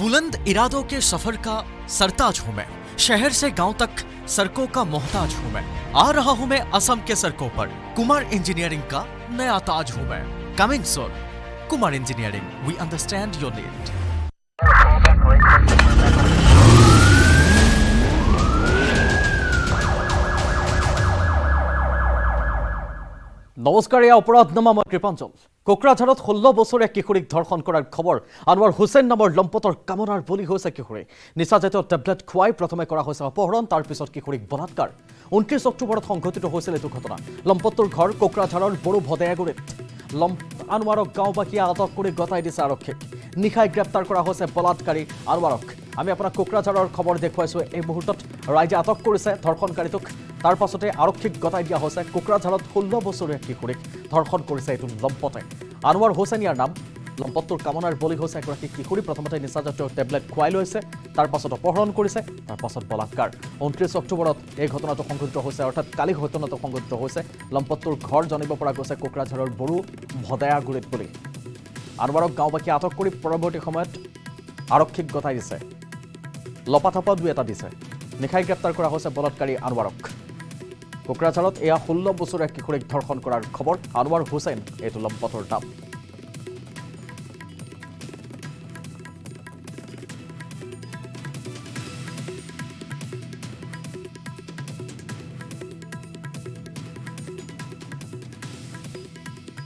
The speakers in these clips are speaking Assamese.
बुलंद इरादों के सफ़र का सरताज हूँ मैं। शहर से गाँव तक सड़कों का मोहताज हूँ मैं। आ रहा हूँ मैं असम के सड़कों पर। कुमार इंजीनियरिंग का नया ताज हूँ मैं। Coming soon Kumar engineering we understand your need নমস্কাৰ এয়া অপৰাধনামা মই কৃপাঞ্চল কোকৰাঝাৰত ষোল্ল বছৰীয়া কিশোৰীক ধৰ্ষণ কৰাৰ খবৰ আনোৱাৰ হুছেইন নামৰ লম্পটৰ কামনাৰ বলি হৈছে কিশোৰী। নিচাজাতীয় টেবলেট খুৱাই প্ৰথমে কৰা হৈছে অপহৰণ তাৰ পিছত কিশোৰীক বলাৎকাৰ। ঊনত্ৰিছ অক্টোবৰত সংঘটিত হৈছিল এইটো ঘটনা। লম্পটটোৰ ঘৰ কোকৰাঝাৰৰ বড়ো ভদেয়াগুৰিত। লম আনোৱাৰক গাঁওবাসীয়ে আটক কৰি গতাই দিছে আৰক্ষীক। নিশাই গ্ৰেপ্তাৰ কৰা হৈছে বলাৎকাৰী আনোৱাৰক। আমি আপোনাক কোকৰাঝাৰৰ খবৰ দেখুৱাইছোঁ এই মুহূৰ্তত। ৰাইজে আটক কৰিছে ধৰ্ষণকাৰীটোক। তাৰ পাছতে আৰক্ষীক গতাই দিয়া হৈছে কোকৰাঝাৰত ষোল্ল বছৰীয়া কিশোৰীক। ধৰ্ষণ কৰিছে এইটো লম্পটে। আনোৱাৰ হুছেইন ইয়াৰ নাম। লম্পটটোৰ কামনাৰ বলি হৈছে এগৰাকী কিশোৰী। প্ৰথমতে নিচাজাতীয় টেবলেট খুৱাই লৈছে। তাৰ পাছত অপহৰণ কৰিছে। তাৰ পাছত বলাৎকাৰ। ঊনত্ৰিছ অক্টোবৰত এই ঘটনাটো সংঘটিত হৈছে। অৰ্থাৎ কালি ঘটনাটো সংঘটিত হৈছে। লম্পটটোৰ ঘৰ জানিব পৰা গৈছে কোকৰাঝাৰৰ বড়ো ভদায়াগুৰিত বুলি। আনোৱাৰক গাঁওবাসীয়ে আটক কৰি পৰৱৰ্তী সময়ত আৰক্ষীক গতাই দিছে। লপাথপা দুই এটা দিছে। নিশাই গ্ৰেপ্তাৰ কৰা হৈছে বলাৎকাৰী আনোৱাৰক। কোকৰাঝাৰত এয়া ষোল্ল বছৰীয়া কিশোৰীক ধৰ্ষণ কৰাৰ খবৰ। আনোৱাৰ হুছেইন এইটো লম্পটৰ নাম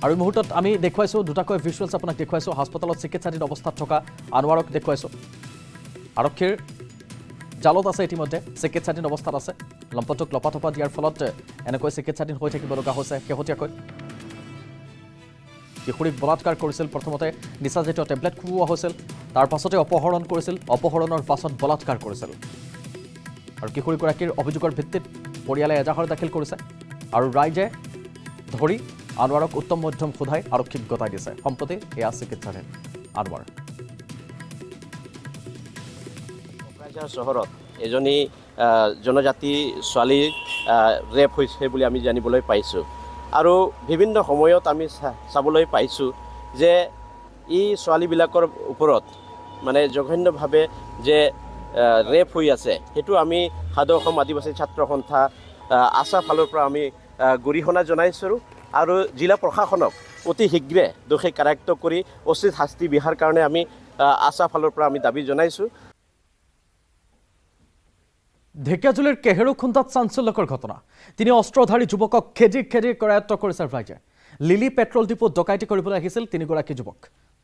আৰু মুহূৰ্তত আমি দেখুৱাইছোঁ দুটাকৈ ভিজুৱেলছ আপোনাক দেখুৱাইছোঁ হাস্পতালত চিকিৎসাধীন অৱস্থাত থকা আনোৱাৰক দেখুৱাইছোঁ। আৰক্ষীৰ জালত আছে ইতিমধ্যে চিকিৎসাধীন অৱস্থাত আছে। লম্পটটোক লপাথপা দিয়াৰ ফলত এনেকৈ চিকিৎসাধীন হৈ থাকিব লগা হৈছে শেহতীয়াকৈ। কিশোৰীক বলাৎকাৰ কৰিছিল প্ৰথমতে নিচাজাতীয় টেবলেট খুওৱা হৈছিল তাৰ পাছতে অপহৰণ কৰিছিল অপহৰণৰ পাছত বলাৎকাৰ কৰিছিল। আৰু কিশোৰীগৰাকীৰ অভিযোগৰ ভিত্তিত পৰিয়ালে এজাহাৰ দাখিল কৰিছে। আৰু ৰাইজে ধৰি আনোৱাৰক উত্তম মধ্যম সোধাই আৰক্ষীক গতাই দিছে। সম্প্ৰতি এয়া চিকিৎসাধীন আনোৱাৰ। কোকৰাঝাৰ চহৰত এজনী জনজাতি ছোৱালীৰ ৰেপ হৈছে বুলি আমি জানিবলৈ পাইছোঁ। আৰু বিভিন্ন সময়ত আমি চাবলৈ পাইছোঁ যে এই ছোৱালীবিলাকৰ ওপৰত মানে জঘন্যভাৱে যে ৰেপ হৈ আছে সেইটো আমি সাধু অসম আদিবাসী ছাত্ৰ সন্থা আশা ফালৰ পৰা আমি গৰিহণা জনাইছোঁ আৰু জিলা প্ৰশাসনক অতি শীঘ্ৰে দোষী কাৰায়ত্ব কৰি উচিত শাস্তি বিহাৰ কাৰণে আমি আশা ফালৰ পৰা আমি দাবী জনাইছোঁ। ঢেকিয়াজুলিৰ কেহেৰুখুন্দাত চাঞ্চল্যকৰ ঘটনা। তিনি অস্ত্ৰধাৰী যুৱকক খেদি খেদি কৰায়ত্ব কৰিছে ৰাইজে। লিলি পেট্ৰল ডিপোত ডকাইতি কৰিবলৈ আহিছিল তিনিগৰাকী যুৱক।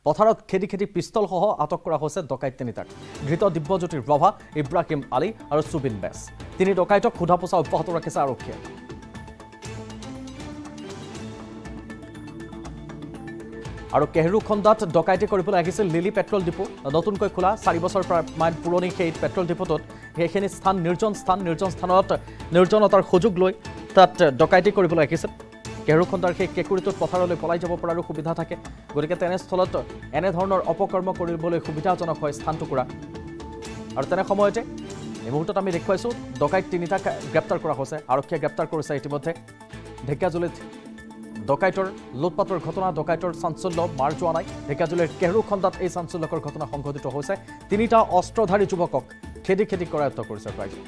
পথাৰত খেদি খেদি পিষ্টলসহ আটক কৰা হৈছে ডকাইত তিনিটাক। ধৃত দিব্যজ্যোতিৰ ৰভা ইব্ৰাহিম আলী আৰু চুবিন বেছ। তিনি ডকাইতক সোধা পোছা অব্যাহত ৰাখিছে আৰক্ষীয়ে। আৰু কেহৰুখন্দাত ডকাইতি কৰিবলৈ আহিছিল লিলি পেট্ৰল ডিপো। নতুনকৈ খোলা চাৰি বছৰ মান পুৰণি সেই পেট্ৰল ডিপোটোত সেইখিনি স্থান নিৰ্জন স্থান নিৰ্জন স্থানত নিৰ্জনতাৰ সুযোগ লৈ তাত ডকাইতি কৰিবলৈ আহিছিল কেহৰুখন্দাৰ সেই কেঁকুৰিটোত পথাৰলৈ পলাই যাব পৰাৰো সুবিধা থাকে। গতিকে তেনেস্থলত এনেধৰণৰ অপকৰ্ম কৰিবলৈ সুবিধাজনক হয় স্থান টুকুৰা। আৰু তেনে সময়তে এই মুহূৰ্তত আমি দেখুৱাইছোঁ ডকাইত তিনিটাক গ্ৰেপ্তাৰ কৰা হৈছে। আৰক্ষীয়ে গ্ৰেপ্তাৰ কৰিছে ইতিমধ্যে। ঢেকিয়াজুলিত ডকাইতৰ লুটপাটৰ ঘটনা ডকাইতৰ চাঞ্চল্য মাৰ যোৱা নাই। ঢেকিয়াজুলিৰ কেহৰুখন্দাত এই চাঞ্চল্যকৰ ঘটনা সংঘটিত হৈছে। তিনিটা অস্ত্ৰধাৰী যুৱকক খেদি খেদি কৰায়ত্ব কৰিছে ৰাইজে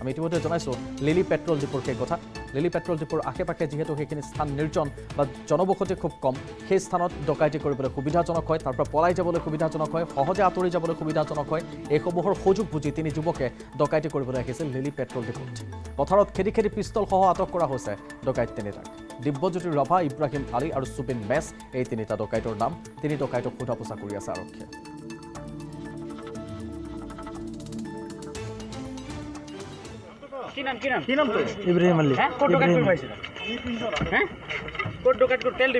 আমি ইতিমধ্যে জনাইছোঁ লিলি পেট্ৰল ডিপোৰ সেই কথা। লিলি পেট্ৰল ডিপোৰ আশে পাশে যিহেতু সেইখিনি স্থান নিৰ্জন বা জনবসতি খুব কম সেই স্থানত ডকাইতি কৰিবলৈ সুবিধাজনক হয় তাৰ পৰা পলাই যাবলৈ সুবিধাজনক হয় সহজে আঁতৰি যাবলৈ সুবিধাজনক হয় এইসমূহৰ সুযোগ বুজি তিনি যুৱকে ডকাইতি কৰিবলৈ আহিছিল লিলি পেট্ৰল ডিপোত পথাৰত খেদি খেদি পিষ্টলসহ আটক কৰা হৈছে ডকাইত তিনিটাক। দিব্যজ্যোতি ৰভা ইব্ৰাহিম আলী আৰু চুবিন মেছ এই তিনিটা ডকাইতৰ নাম। তিনি ডকাইতক সোধা পোছা কৰি আছে আৰক্ষীয়ে। কি নাম কি নাম? কি নাম তোৰ? ইব্ৰাহিম আলী। তেল তেল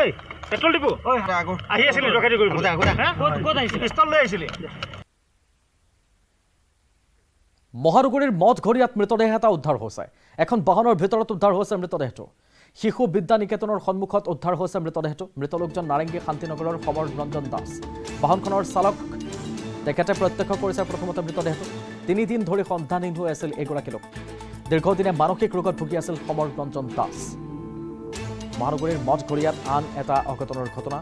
এই ডিপো? আহি আছিলি কৰিব? ক'ত ক'ত আহিছিলি পিষ্টল লৈ আহিছিলি। মহানগৰীৰ মঠ ঘৰীয়াত মৃতদেহ এটা উদ্ধাৰ হৈছে। এখন বাহনৰ ভিতৰত উদ্ধাৰ হৈছে মৃতদেহটো। শিশু বিদ্যা নিকেতনৰ সন্মুখত উদ্ধাৰ হৈছে মৃতদেহটো। মৃত লোকজন নাৰেংগী শান্তিনগৰৰ সমৰ ৰঞ্জন দাস। বাহনখনৰ চালক তেখেতে প্ৰত্যক্ষ কৰিছে প্ৰথমতে মৃতদেহটো। তিনিদিন ধৰি সন্ধানহীন হৈ আছিল এইগৰাকী লোক। দীৰ্ঘদিনে মানসিক ৰোগত ভুগি আছিল সমৰ ৰঞ্জন দাস। মহানগৰীৰ মঠঘৰীয়াত আন এটা অঘটনৰ ঘটনা।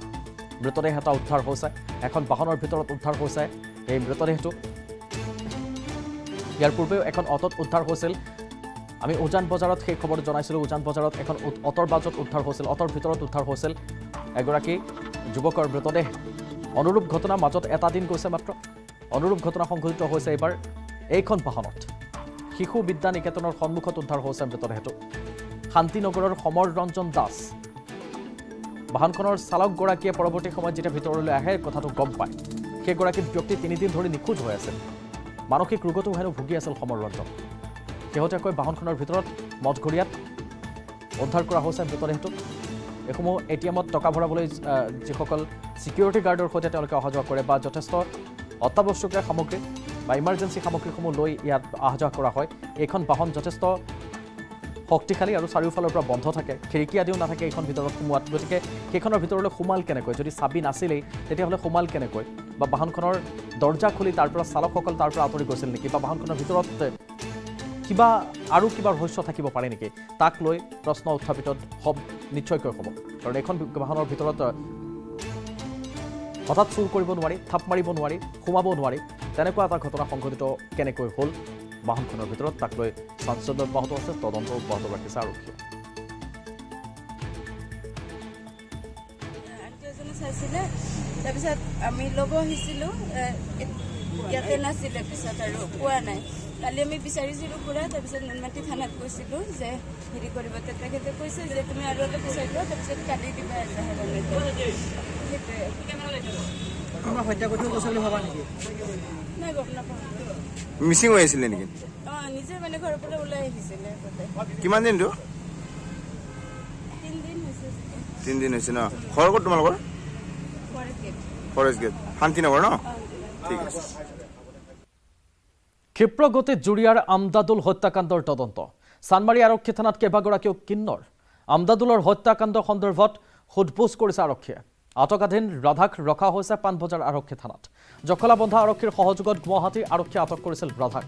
মৃতদেহ এটা উদ্ধাৰ হৈছে। এখন বাহনৰ ভিতৰত উদ্ধাৰ হৈছে এই মৃতদেহটো। ইয়াৰ পূৰ্বেও এখন অটত উদ্ধাৰ হৈছিল। আমি উজান বজাৰত সেই খবৰ জনাইছিলোঁ। উজান বজাৰত এখন অটৰ বাজত উদ্ধাৰ হৈছিল। অটৰ ভিতৰত উদ্ধাৰ হৈছিল এগৰাকী যুৱকৰ মৃতদেহ। অনুৰূপ ঘটনা মাজত এটা দিন গৈছে মাত্ৰ। অনুৰূপ ঘটনা সংঘটিত হৈছে এইবাৰ এইখন বাহনত। শিশু বিদ্যা নিকেতনৰ সন্মুখত উদ্ধাৰ হৈছে মৃতদেহটো। শান্তিনগৰৰ সমৰ ৰঞ্জন দাস। বাহনখনৰ চালকগৰাকীয়ে পৰৱৰ্তী সময়ত যেতিয়া ভিতৰলৈ আহে কথাটো গম পায়। সেইগৰাকী ব্যক্তি তিনিদিন ধৰি নিখোজ হৈ আছিল। মানসিক ৰোগতো হেনো ভুগি আছিল সমৰ ৰঞ্জন। শেহতীয়াকৈ বাহনখনৰ ভিতৰত মঠঘৰীয়াত উদ্ধাৰ কৰা হৈছে মৃতদেহটো এইসমূহ এ টি এমত টকা ভৰাবলৈ যিসকল ছিকিউৰিটি গাৰ্ডৰ সৈতে তেওঁলোকে অহা যোৱা কৰে বা যথেষ্ট অত্যাৱশ্যকীয় সামগ্ৰী বা ইমাৰ্জেঞ্চি সামগ্ৰীসমূহ লৈ ইয়াত অহা যোৱা কৰা হয়। এইখন বাহন যথেষ্ট শক্তিশালী আৰু চাৰিওফালৰ পৰা বন্ধ থাকে খিৰিকী আদিও নাথাকে এইখন ভিতৰত সোমোৱাত। গতিকে সেইখনৰ ভিতৰলৈ সোমাল কেনেকৈ? যদি চাবি নাছিলেই তেতিয়াহ'লে সোমাল কেনেকৈ? বা বাহনখনৰ দৰ্জা খুলি তাৰ পৰা চালকসকল তাৰ পৰা আঁতৰি গৈছিল নেকি? বা বাহনখনৰ ভিতৰত কিবা আৰু কিবা ৰহস্য থাকিব পাৰে নেকি? তাক লৈ প্ৰশ্ন উত্থাপিত হ'ব নিশ্চয়কৈ হ'ব কাৰণ এইখন বাহনৰ ভিতৰত হঠাৎ চুৰ কৰিব নোৱাৰি থাপ মাৰিব নোৱাৰি সোমাব নোৱাৰি তেনেকুৱা এটা ঘটনা সংঘটিত কেনেকৈ হ'ল বাহনখনৰ ভিতৰত তাক লৈ চাঞ্চল্য অব্যাহত আছে তদন্ত অব্যাহত ৰাখিছে আৰক্ষীয়ে। চাইছিলে তাৰপিছত আমি ল'ব আহিছিলোঁ ইয়াতে নাছিলে পিছত আৰু পোৱা নাই। কালি আমি বিচাৰিছিলোঁ পুৰা তাৰপিছত নুনমাটি থানাত গৈছিলোঁ যে হেৰি কৰিব তেখেতে কৈছে যে তুমি আৰু অলপ বিচাৰি লোৱা তাৰপিছত কালি দিবা এজাহাৰ মিচিং হৈ আছিলে নেকি? অঁ নিজে মানে ঘৰৰ পৰা ওলাই আহিছিলে কিমান দিনটো? তিনিদিন হৈছে ন? ঘৰ ক'ত তোমালোকৰ? Forest gate. Forest gate. Shantinagar ন? ঠিক আছে। ক্ষিপ্ৰ গতিত জুৰিয়াৰ আমদাদুল হত্যাকাণ্ডৰ তদন্ত। চানমাৰী আৰক্ষী থানাত কেইবাগৰাকীও কিন্নৰ। আমদাদুলৰ হত্যাকাণ্ড সন্দৰ্ভত সোধপোছ কৰিছে আৰক্ষীয়ে। আটকাধীন ৰাধাক ৰখা হৈছে পাণবজাৰ আৰক্ষী থানাত। জখলাবন্ধা আৰক্ষীৰ সহযোগত গুৱাহাটী আৰক্ষীয়ে আটক কৰিছিল ৰাধাক।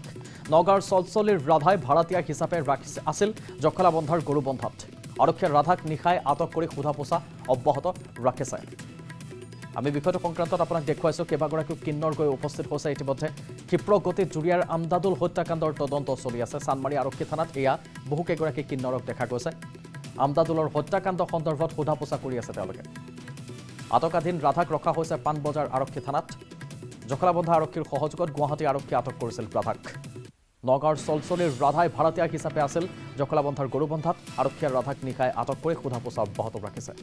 নগাঁৱৰ চলচলিৰ ৰাধাই ভাড়াতীয়া হিচাপে ৰাখিছে আছিল জখলাবন্ধাৰ গৰুবন্ধাত। আৰক্ষীয়ে ৰাধাক নিশাই আটক কৰি সোধা পোছা অব্যাহত ৰাখিছে। আমি বিষয়টো সংক্ৰান্তত আপোনাক দেখুৱাইছোঁ কেইবাগৰাকীও কিন্নৰ গৈ উপস্থিত হৈছে ইতিমধ্যে। ক্ষিপ্ৰ গতিত জুৰিয়াৰ আমদাদুল হত্যাকাণ্ডৰ তদন্ত চলি আছে। চানমাৰী আৰক্ষী থানাত এয়া বহুকেইগৰাকী কিন্নৰক দেখা গৈছে। আমদাদুলৰ হত্যাকাণ্ড সন্দৰ্ভত সোধা পোছা কৰি আছে তেওঁলোকে। আটকাধীন ৰাধাক ৰখা হৈছে পাণবজাৰ আৰক্ষী থানাত। জখলাবন্ধা আৰক্ষীৰ সহযোগত গুৱাহাটী আৰক্ষীয়ে আটক কৰিছিল ৰাধাক। নগাঁৱৰ চলচলিৰ ৰাধাই ভাড়াতীয়া হিচাপে আছিল। জখলাবন্ধাৰ গৰুবন্ধাত আৰক্ষীয়ে ৰাধাক নিশাই আটক কৰি সোধা পোছা অব্যাহত ৰাখিছে।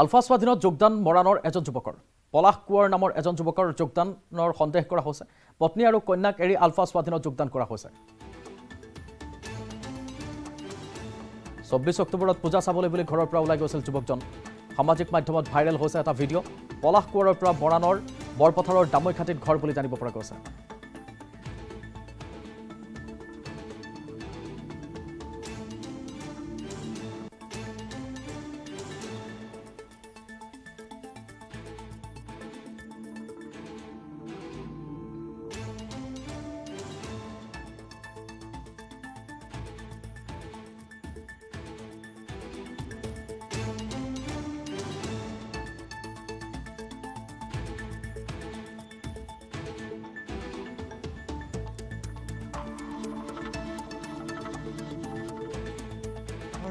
আলফা স্বাধীনত যোগদান মৰাণৰ এজন যুৱকৰ। পলাশ কোঁৱৰ নামৰ এজন যুৱকৰ যোগদানৰ সন্দেহ কৰা হৈছে। পত্নী আৰু কন্যাক এৰি আলফা স্বাধীনত যোগদান কৰা হৈছে। চৌব্বিছ অক্টোবৰত পূজা চাবলৈ বুলি ঘৰৰ পৰা ওলাই গৈছিল যুৱকজন। সামাজিক মাধ্যমত ভাইৰেল হৈছে এটা ভিডিঅ' পলাশ কোঁৱৰৰ পৰা মৰাণৰ বৰপথাৰৰ দামৈখাটিত ঘৰ বুলি জানিব পৰা গৈছে।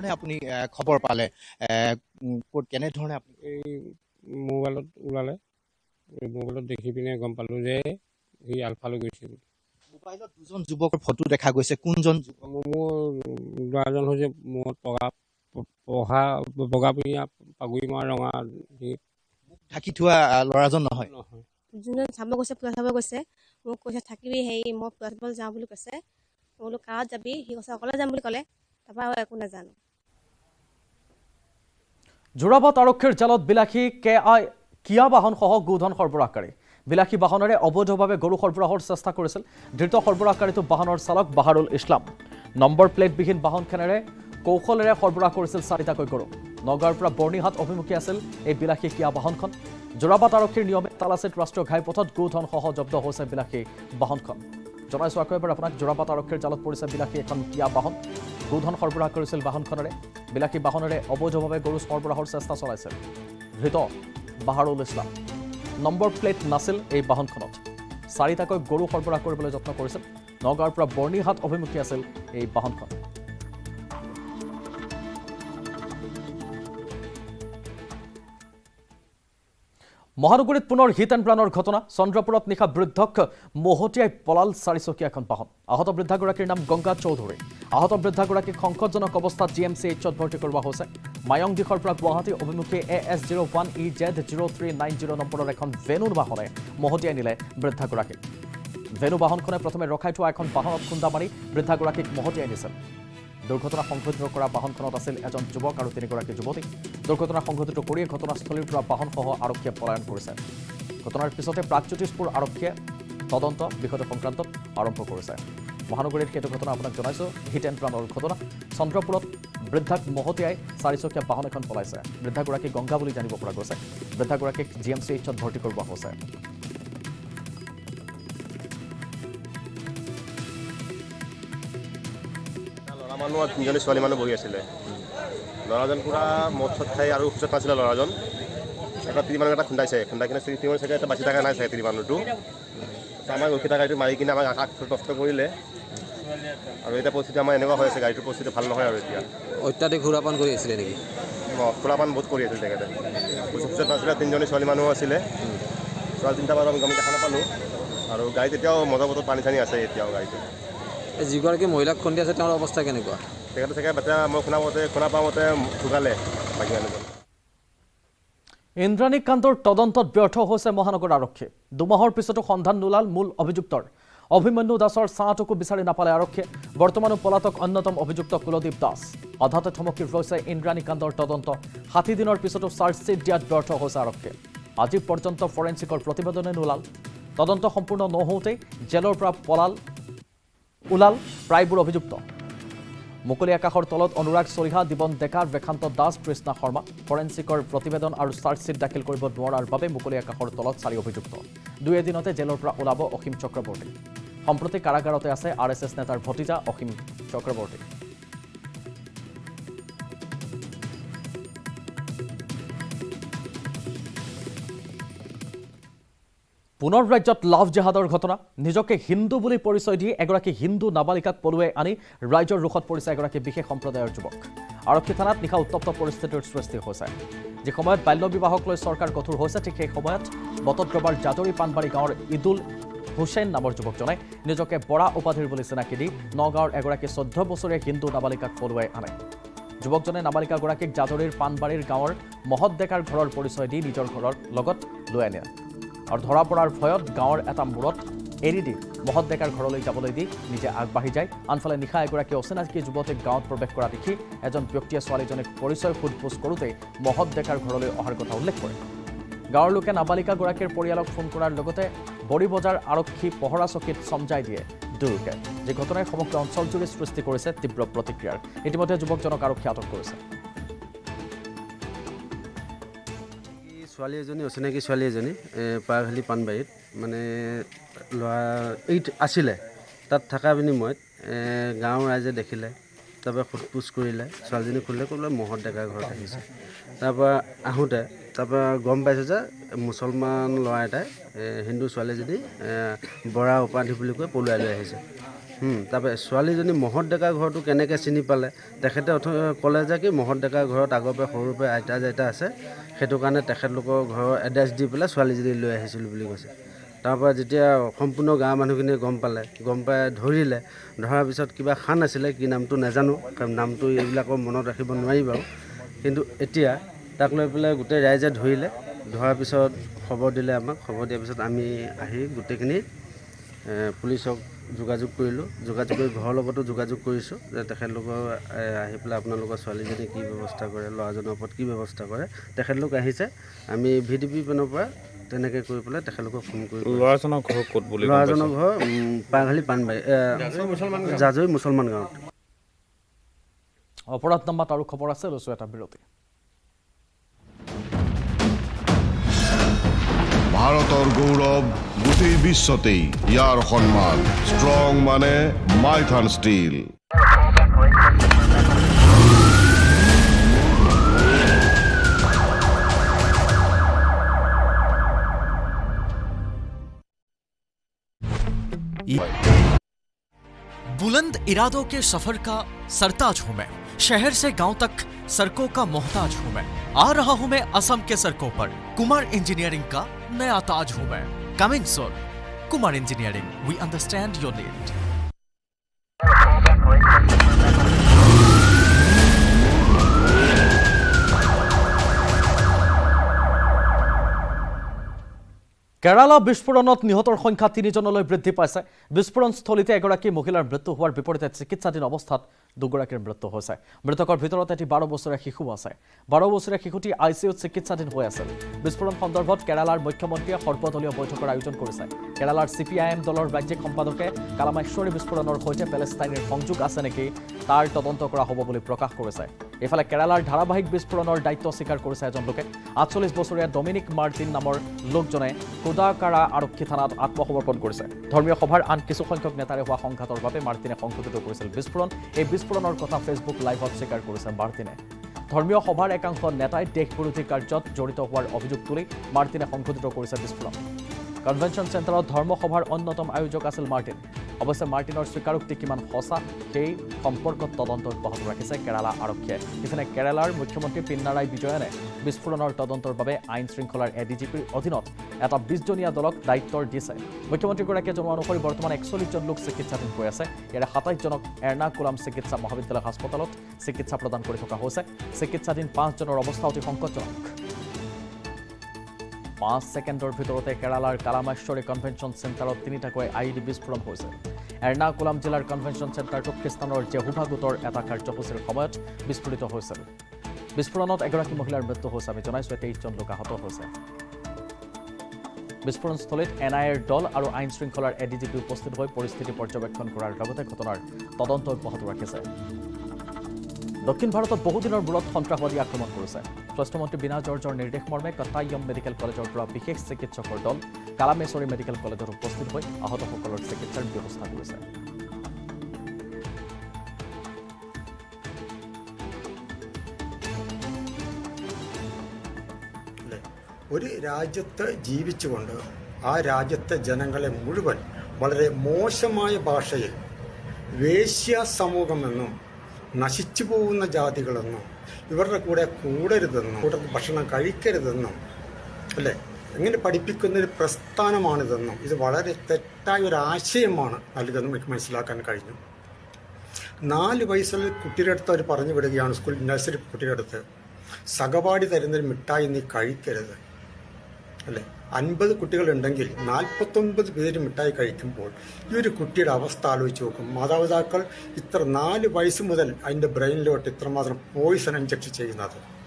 ধৰণে আপুনি খবৰ পালে ক'ত কেনেধৰণে আপুনি এই মোবাইলত ওলালে এই মোবাইলত দেখি পিনে গম পালোঁ যে সি আলফালৈ গৈছে বুলি। মোবাইলত দুজন যুৱকৰ ফটো দেখা গৈছে কোনজন যুৱক? মোৰ ল'ৰাজন হৈছে মূৰত পগা প- পঘা বগা পিঙা পাগুৰি মৰা ৰঙা ঢাকি থোৱা ল'ৰাজন নহয়? নহয়। যোনজন চাব গৈছে পূজা চাব গৈছে মোক কৈছে থাকিবি হেৰি মই পূজা চাবলৈ যাওঁ বুলি কৈছে। মই বোলো কাৰত যাবি? সি কৈছে অকলে যাম বুলি ক'লে। তাৰপৰা আৰু একো নাজানো। যোৰাবাট আৰক্ষীৰ জালত বিলাসী কে আই কিয়া বাহনসহ গোধন সৰবৰাহকাৰী বিলাসী বাহনেৰে অবৈধভাৱে গৰু সৰবৰাহৰ চেষ্টা কৰিছিল। ধৃত সৰবৰাহকাৰীটো বাহনৰ চালক বাহাৰুল ইছলাম। নম্বৰ প্লেটবিহীন বাহনখনেৰে কৌশলেৰে সৰবৰাহ কৰিছিল চাৰিটাকৈ গৰু। নগাঁৱৰ পৰা বৰ্ণিহাট অভিমুখী আছিল এই বিলাসী কিয়া বাহনখন। যোৰাবাট আৰক্ষীৰ নিয়মে তালাচীত ৰাষ্ট্ৰীয় ঘাইপথত গোধনসহ জব্দ হৈছে বিলাসী বাহনখন। জনাইছোঁ আকৌ এবাৰ আপোনাক যোৰাবাট আৰক্ষীৰ জালত পৰিছে বিলাসী এখন কিয়া বাহন। গোধন সৰবৰাহ কৰিছিল বাহনখনেৰে। বিলাসী বাহনেৰে অবৈধভাৱে গৰু সৰবৰাহৰ চেষ্টা চলাইছিল। ধৃত বাহাৰুল ইছলাম। নম্বৰ প্লেট নাছিল এই বাহনখনত। চাৰিটাকৈ গৰু সৰবৰাহ কৰিবলৈ যত্ন কৰিছিল। নগাঁৱৰ পৰা বৰ্ণিহাট অভিমুখী আছিল এই বাহনখন। মহানগৰীত পুনৰ হিট এণ্ড ৰাণৰ ঘটনা। চন্দ্ৰপুৰত নিশা বৃদ্ধক মহতিয়াই পলাল চাৰিচকীয়া এখন বাহন। আহত বৃদ্ধাগৰাকীৰ নাম গংগা চৌধুৰী। আহত বৃদ্ধাগৰাকীক সংকটজনক অৱস্থাত জি এম চি এইচত ভৰ্তি কৰোৱা হৈছে। মায়ং দিশৰ পৰা গুৱাহাটী অভিমুখী A S zero' one E Z zero' three nine zero' নম্বৰৰ এখন ভেনু বাহনে মহতিয়াই নিলে বৃদ্ধাগৰাকীক। ভেনু বাহনখনে প্ৰথমে ৰখাই থোৱা এখন বাহনত খুন্দা মাৰি বৃদ্ধাগৰাকীক মহতিয়াই নিছিল দুৰ্ঘটনা সংঘটিত কৰা বাহনখনত আছিল এজন যুৱক আৰু তিনিগৰাকী যুৱতী। দুৰ্ঘটনা সংঘটিত কৰিয়ে ঘটনাস্থলীৰ পৰা বাহনসহ আৰক্ষীয়ে পলায়ন কৰিছে। ঘটনাৰ পিছতে প্ৰাগজ্যোতিষপুৰ আৰক্ষীয়ে তদন্ত বিষয়টো সংক্ৰান্তত আৰম্ভ কৰিছে। মহানগৰীত সেইটো ঘটনা আপোনাক জনাইছোঁ। হিট এণ্ড ৰাণৰ ঘটনা। চন্দ্ৰপুৰত বৃদ্ধাক মহতিয়াই চাৰিচকীয়া বাহন এখন পলাইছে। বৃদ্ধাগৰাকী গংগা বুলি জানিব পৰা গৈছে। বৃদ্ধাগৰাকীক জি এম চি এইচত ভৰ্তি কৰোৱা হৈছে। মানুহ তিনিজনী ছোৱালী মানুহ বহি আছিলে। ল'ৰাজন পূৰা মদ চদ খাই আৰু সুচত নাছিলে ল'ৰাজন। এটা তিৰি মানুহ এটা খুন্দাইছে। খুন্দাই কিনে তিনি চাগে এটা বাচি থকা নাই চাগে তিৰি মানুহটো। আমাক ৰখি থকা গাড়ীটো মাৰি কিনে আমাক আকাশ নষ্ট কৰিলে। আৰু এতিয়া পৰিস্থিতি আমাৰ এনেকুৱা হৈ আছে গাড়ীটোৰ পৰিস্থিতি ভাল নহয় আৰু এতিয়া। অত্যাধিক সুৰাপান কৰি আছিলে নেকি? খোলাপান বহুত কৰি আছিল তেখেতে। সুচত নাছিলে তিনিজনী ছোৱালী মানুহ আছিলে। ছোৱালী তিনিটা বাৰু আমি দেখা নাপালোঁ। আৰু গাড়ীত এতিয়াও মজা বতত পানী চানী আছে এতিয়াও গাড়ীটো যিগৰাকী মহিলাক খুন্দি আছে তেওঁৰ অৱস্থা কেনেকুৱা? তেখেতে চাগে বাচ্ছা মই শুনা মতে শুনা পোৱা মতে ঢুকালে বাকী মানুহজন ইন্দ্ৰাণী কাণ্ডৰ তদন্তত ব্যৰ্থ হৈছে মহানগৰ আৰক্ষী। দুমাহৰ পিছতো সন্ধান নোলাল মূল অভিযুক্তৰ। অভিমন্যু দাসৰ ছাঁটোকো বিচাৰি নাপালে আৰক্ষীয়ে। বৰ্তমানো পলাতক অন্যতম অভিযুক্ত কুলদীপ দাস। আধাতে থমকি ৰৈছে ইন্দ্ৰাণী কাণ্ডৰ তদন্ত। ষাঠি দিনৰ পিছতো চাৰ্জশ্বীট দিয়াত ব্যৰ্থ হৈছে আৰক্ষীয়ে। আজি পৰ্যন্ত ফৰেঞ্চিকৰ প্ৰতিবেদনে নোলাল। তদন্ত সম্পূৰ্ণ নহওঁতেই জেলৰ পৰা পলাল ওলাল প্ৰায়বোৰ অভিযুক্ত। মুকলি আকাশৰ তলত অনুৰাগ চলিহা দিবন ডেকা বেখান্ত দাস কৃষ্ণা শৰ্মা। ফৰেঞ্চিকৰ প্ৰতিবেদন আৰু চাৰ্জশ্বীট দাখিল কৰিব নোৱাৰাৰ বাবে মুকলি আকাশৰ তলত চাৰি অভিযুক্ত। দুই এদিনতে জেলৰ পৰা ওলাব অসীম চক্ৰৱৰ্তী। সম্প্ৰতি কাৰাগাৰতে আছে আৰ এছ এছ নেতাৰ ভতিজা অসীম চক্ৰৱৰ্তী। পুনৰ ৰাজ্যত লাভ জেহাদৰ ঘটনা। নিজকে হিন্দু বুলি পৰিচয় দি এগৰাকী হিন্দু নাবালিকাক পলুৱাই আনি ৰাইজৰ ৰোষত পৰিছে এগৰাকী বিশেষ সম্প্ৰদায়ৰ যুৱক। আৰক্ষী থানাত নিশা উত্তপ্ত পৰিস্থিতিৰ সৃষ্টি হৈছে। যি সময়ত বাল্য বিবাহক লৈ চৰকাৰ কঠোৰ হৈছে ঠিক সেই সময়ত বটদ্ৰবাৰ জাজৰি পাণবাৰী গাঁৱৰ ঈদুল হুছেইন নামৰ যুৱকজনে নিজকে বৰা উপাধিৰ বুলি চিনাকি দি নগাঁৱৰ এগৰাকী চৈধ্য বছৰীয়া হিন্দু নাবালিকাক পলুৱাই আনে। যুৱকজনে নাবালিকাগৰাকীক জাজৰিৰ পাণবাৰীৰ গাঁৱৰ মহৎ ডেকাৰ ঘৰৰ পৰিচয় দি নিজৰ ঘৰৰ লগত লৈ আনে। আৰু ধৰা পৰাৰ ভয়ত গাঁৱৰ এটা মূৰত এৰি দি মহৎ ডেকাৰ ঘৰলৈ যাবলৈ দি নিজে আগবাঢ়ি যায়। আনফালে নিশা এগৰাকী অচিনাকি যুৱতীক গাঁৱত প্ৰৱেশ কৰা দেখি এজন ব্যক্তিয়ে ছোৱালীজনীক পৰিচয় সোধ পোছ কৰোঁতেই মহৎ ডেকাৰ ঘৰলৈ অহাৰ কথা উল্লেখ কৰে। গাঁৱৰ লোকে নাবালিকাগৰাকীৰ পৰিয়ালক ফোন কৰাৰ লগতে বড়িবজাৰ আৰক্ষী পহৰা চকীত চমজাই দিয়ে দুয়োকে। যি ঘটনাই সমগ্ৰ অঞ্চলজুৰি সৃষ্টি কৰিছে তীব্ৰ প্ৰতিক্ৰিয়াৰ। ইতিমধ্যে যুৱকজনক আৰক্ষী আটক কৰিছে। ছোৱালী এজনী অচিনাকি ছোৱালী এজনী পাৰঘালি পাণবাৰীত। মানে ল'ৰা এইট আছিলে তাত থকা বিনিময়ত গাঁৱৰ ৰাইজে দেখিলে তাৰপৰা সোধ পোছ কৰিলে ছোৱালীজনী সুধিলে ক'লে মহৎ ডেকাৰ ঘৰত আহিছে। তাৰপৰা আহোঁতে তাৰপৰা গম পাইছে যে মুছলমান ল'ৰা এটাই হিন্দু ছোৱালীজনী বৰা উপাধি বুলি কৈ পলুৱাই লৈ আহিছে। তাৰপৰা ছোৱালীজনী মহৎ ডেকা ঘৰটো কেনেকৈ চিনি পালে? তেখেতে ক'লে যে কি মহৎ ডেকা ঘৰত আগৰ পৰা সৰুৰ পৰা আইতা জাইতা আছে সেইটো কাৰণে তেখেতলোকৰ ঘৰৰ এড্ৰেছ দি পেলাই ছোৱালীজনী লৈ আহিছিলোঁ বুলি কৈছে। তাৰপৰা যেতিয়া সম্পূৰ্ণ গাঁৱৰ মানুহখিনিয়ে গম পালে গম পাই ধৰিলে ধৰাৰ পিছত কিবা খান আছিলে কি নামটো নাজানো কাৰণ নামটো এইবিলাকৰ মনত ৰাখিব নোৱাৰি বাৰু। কিন্তু এতিয়া তাক লৈ পেলাই গোটেই ৰাইজে ধৰিলে ধৰাৰ পিছত খবৰ দিলে আমাক খবৰ দিয়াৰ পিছত আমি আহি গোটেইখিনি পুলিচক যোগাযোগ কৰিলোঁ। যোগাযোগ কৰি ঘৰৰ লগতো যোগাযোগ কৰিছোঁ যে তেখেতলোকৰ আহি পেলাই আপোনালোকৰ ছোৱালীজনী কি ব্যৱস্থা কৰে ল'ৰাজনৰ ওপৰত কি ব্যৱস্থা কৰে তেখেতলোক আহিছে। আমি ভি ডি পি পেনৰ পৰা তেনেকৈ কৰি পেলাই তেখেতলোকক ফোন কৰি ল'ৰাজনৰ ঘৰ ক'ত বুলি ল'ৰাজনৰ ঘৰ পাঘালি পাণবাৰী জাজৰি মুছলমান গাঁৱত। অপৰাধ নাম্বাত আৰু খবৰ আছে লৈছোঁ এটা বিৰতি। ভাৰতৰ গৌৰৱ গোটেই বিশ্বতেই ইয়াৰ সন্মান ষ্ট্ৰং মানে মাইথান ষ্টীল बुलंद इरादों के सफर का सरताज हूं मैं शहर से गांव तक सड़कों का मोहताज हूं मैं आ रहा हूं मैं असम के सड़कों पर कुमार इंजीनियरिंग का नया ताज हूं मैं coming soon Kumar engineering we understand your need Kerala বিস্ফোৰণত নিহতৰ সংখ্যা তিনিজনলৈ বৃদ্ধি পাইছে বিস্ফোৰণস্থলীতে এগৰাকী মহিলাৰ মৃত্যু হোৱাৰ বিপৰীতে চিকিৎসাধীন অৱস্থাত দুগৰাকীৰ মৃত্যু হৈছে। মৃতকৰ ভিতৰত এটি বাৰ বছৰীয়া শিশু আছে। বাৰ বছৰীয়া শিশুটি আই চি ইউত চিকিৎসাধীন হৈ আছিল। বিস্ফোৰণ সন্দৰ্ভত কেৰালাৰ মুখ্যমন্ত্ৰীয়ে সৰ্বদলীয় বৈঠকৰ আয়োজন কৰিছে। কেৰালাৰ চি পি আই এম দলৰ ৰাজ্যিক সম্পাদকে কালামাশ্বৰী বিস্ফোৰণৰ সৈতে পেলেষ্টাইনৰ সংযোগ আছে নেকি তাৰ তদন্ত কৰা হ'ব বুলি প্ৰকাশ কৰিছে। ইফালে কেৰালাৰ ধাৰাবাহিক বিস্ফোৰণৰ দায়িত্ব স্বীকাৰ কৰিছে এজন লোকে। আঠচল্লিছ বছৰীয়া ডমিনিক মাৰ্টিন নামৰ লোকজনে কোদাকাৰা আৰক্ষী থানাত আত্মসমৰ্পণ কৰিছে। ধৰ্মীয় সভাৰ আন কিছুসংখ্যক নেতাৰে হোৱা সংঘাতৰ বাবে মাৰ্টিনে সংঘটিত কৰিছিল বিস্ফোৰণ। এই বিস্ফোৰণৰ কথা ফেচবুক লাইভত স্বীকাৰ কৰিছে মাৰ্টিনে। ধৰ্মীয় সভাৰ একাংশ নেতাই দেশ বিৰোধী কাৰ্যত জড়িত হোৱাৰ অভিযোগ তুলি মাৰ্টিনে সংঘটিত কৰিছে বিস্ফোৰণ। কনভেনশ্যন চেণ্টাৰত ধৰ্মসভাৰ অন্যতম আয়োজক আছিল মাৰ্টিন। অৱশ্যে মাৰ্টিনৰ স্বীকাৰোক্তি কিমান সঁচা সেই সম্পৰ্কত তদন্ত অব্যাহত ৰাখিছে কেৰালা আৰক্ষীয়ে। ইফালে কেৰালাৰ মুখ্যমন্ত্ৰী পিন্নাৰাই বিজয়নে বিস্ফোৰণৰ তদন্তৰ বাবে আইন শৃংখলাৰ এ ডি জি পিৰ অধীনত এটা বিছজনীয়া দলক দায়িত্বৰ দিছে। মুখ্যমন্ত্ৰীগৰাকীয়ে জনোৱা অনুসৰি বৰ্তমান একচল্লিছজন লোক চিকিৎসাধীন হৈ আছে। ইয়াৰে সাতাইছজনক এৰ্ণাকুলাম চিকিৎসা মহাবিদ্যালয় হাস্পতালত চিকিৎসা প্ৰদান কৰি থকা হৈছে। চিকিৎসাধীন পাঁচজনৰ অৱস্থা অতি সংকটজনক। পাঁচ ছেকেণ্ডৰ ভিতৰতে কেৰালাৰ কালামাশ্বৰী কনভেনশ্যন চেণ্টাৰত তিনিটাকৈ আই ডি বিস্ফোৰণ হৈছে। এৰ্ণাকুলাম জিলাৰ কনভেনশ্যন চেণ্টাৰটো খ্ৰীষ্টানৰ জেহুভা গোটৰ এটা কাৰ্যসূচীৰ সময়ত বিস্ফোৰিত হৈছিল। বিস্ফোৰণত এগৰাকী মহিলাৰ মৃত্যু হৈছে আমি জনাইছোঁ তেইছজন লোক আহত হৈছে। বিস্ফোৰণস্থলীত এন আই এৰ দল আৰু আইন শৃংখলাৰ এ ডি জি পি উপস্থিত হৈ পৰিস্থিতি পৰ্যবেক্ষণ কৰাৰ লগতে ঘটনাৰ তদন্ত অব্যাহত ৰাখিছে। দক্ষিণ ভাৰতত বহুদিনৰ মূৰত সন্ত্ৰাসবাদী আক্ৰমণ কৰিছে স্বাস্থ্যমন্ত্ৰী বীণা জৰ্জৰ নিৰ্দেশ মৰ্মে কটাইয়ম মেডিকেল কলেজৰ পৰা বিশেষ চিকিৎসকৰ দল কালামেশ্বৰী মেডিকেল কলেজত উপস্থিত হৈ আহতসকলৰ চিকিৎসাৰ ব্যৱস্থা কৰিছে ഒരു രാജ്യത്ത് ജീവിച്ചുകൊണ്ട് ആ രാജ്യത്തെ ജനങ്ങളെ മുഴുവൻ വളരെ മോശമായ ഭാഷയിൽ വേശ്യ സമൂഹമെന്നും നശിച്ചു പോകുന്ന ജാതികളെന്നും ഇവരുടെ കൂടെ കൂടരുതെന്നും കൂടെ ഭക്ഷണം കഴിക്കരുതെന്നും അല്ലേ? എങ്ങനെ പഠിപ്പിക്കുന്ന ഒരു പ്രസ്ഥാനമാണിതെന്നും. ഇത് വളരെ തെറ്റായ ഒരു ആശയമാണ് നൽകുന്നത് എനിക്ക് മനസ്സിലാക്കാൻ കഴിഞ്ഞു. നാല് വയസ്സിൽ കുട്ടിയുടെ അടുത്ത് അവർ പറഞ്ഞു വിടുകയാണ് സ്കൂൾ നഴ്സറി കുട്ടിയുടെ അടുത്ത് സഹപാഠി തരുന്നൊരു മിഠായി നീ കഴിക്കരുത്. അല്ലേ? അൻപത് കുട്ടികളുണ്ടെങ്കിൽ നാൽപ്പത്തൊൻപത് പേര് മിഠായി കഴിക്കുമ്പോൾ ഈ ഒരു കുട്ടിയുടെ അവസ്ഥ ആലോചിച്ച് നോക്കും. മാതാപിതാക്കൾ ഇത്ര നാല് വയസ്സ് മുതൽ അതിന്റെ ബ്രെയിനിലോട്ട് ഇത്രമാത്രം പോയിസൺ ഇഞ്ചക്ട് ചെയ്യുന്നത്.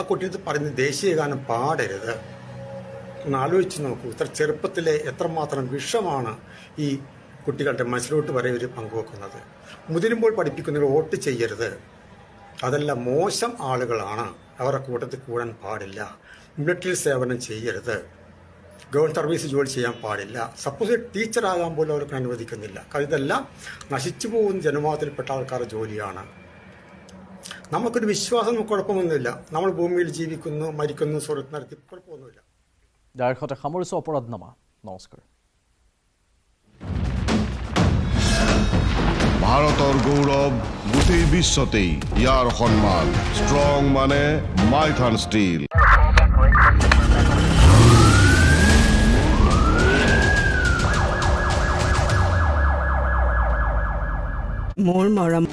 ആ കുട്ടിയുടെ പറയുന്നത് ദേശീയ ഗാനം പാടരുത്. ഒന്ന് ആലോചിച്ച് നോക്കൂ ഇത്ര ചെറുപ്പത്തിലെ എത്രമാത്രം വിഷമാണ് ഈ കുട്ടികളുടെ മനസ്സിലോട്ട് വരെ ഇവർ പങ്കുവെക്കുന്നത് മുതിരുമ്പോൾ പഠിപ്പിക്കുന്നവർ വോട്ട് ചെയ്യരുത്. അതെല്ലാം മോശം ആളുകളാണ്. അവരുടെ കൂട്ടത്തിൽ കൂടാൻ പാടില്ല. മിലിറ്ററി സേവനം ചെയ്യരുത് ഗവൺമെൻറ് സർവീസ് ജോലി ചെയ്യാൻ പാടില്ല സപ്പോസ് ടീച്ചറാകാൻ പോലും അവർക്ക് അനുവദിക്കുന്നില്ല കാരണം ഇതെല്ലാം നശിച്ചു പോകുന്ന ജനവാദത്തിൽപ്പെട്ട ആൾക്കാരുടെ ജോലിയാണ് നമുക്കൊരു വിശ്വാസം കുഴപ്പമൊന്നുമില്ല നമ്മൾ ഭൂമിയിൽ ജീവിക്കുന്നു മരിക്കുന്നു സ്വർഗത്ത് നടത്തി കുഴപ്പമൊന്നുമില്ല ইয়াৰ সৈতে সামৰিছোঁ অপৰাধনামা নমস্কাৰ ভাৰতৰ গৌৰৱ গোটেই বিশ্বতেই ইয়াৰ সন্মান ষ্ট্ৰং মানে মাইথান ষ্টীল মোৰ মৰম